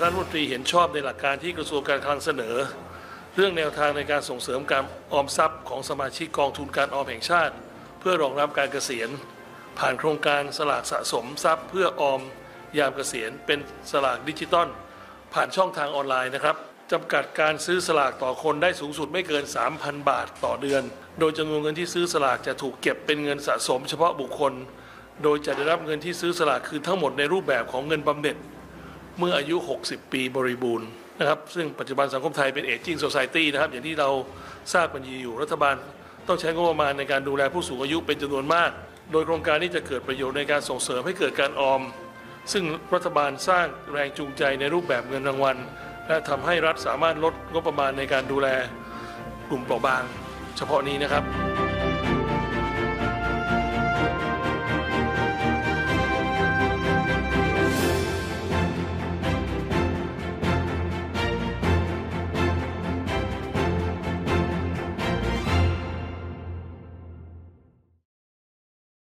รัฐมนตรีเห็นชอบในหลักการที่กระทรวงการคลังเสนอ เรื่องแนวทางในการส่งเสริมการออมทรัพย์ของสมาชิกกองทุนการออมแห่งชาติ เพื่อรองรับการเกษียณ ผ่านโครงการสลากสะสมทรัพย์ เพื่อออมยามเกษียณ เป็นสลากดิจิตอลผ่านช่องทางออนไลน์นะครับจำกัดการซื้อสลากต่อคนได้สูงสุดไม่เกิน 3,000 บาทต่อเดือน โดยจำนวนเงินที่ซื้อสลากจะถูกเก็บเป็นเงินสะสม เฉพาะบุคคล โดยจะได้รับเงินที่ซื้อสลากคืนทั้งหมดในรูปแบบของเงินบำเหน็จ เมื่ออายุ 60 ปีบริบูรณ์นะครับ ซึ่งปัจจุบันสังคมไทยเป็นเอจิ้งโซซ i ตี้นะครับ อย่างที่เราทราบกันอยู่รัฐบาล ต้องใช้งบประมาณในการดูแลผู้สูงอายุเป็นจำนวนมาก โดยโครงการนี้จะเกิดประโยชน์ในการส่งเสริมให้เกิดการออม ซึ่งรัฐบาลสร้างแรงจูงใจในรูปแบบเงินรางวัล และทำให้รัฐสามารถลดงบประมาณในการดูแลกลุ่มเปราะบาง เฉพาะนี้นะครับ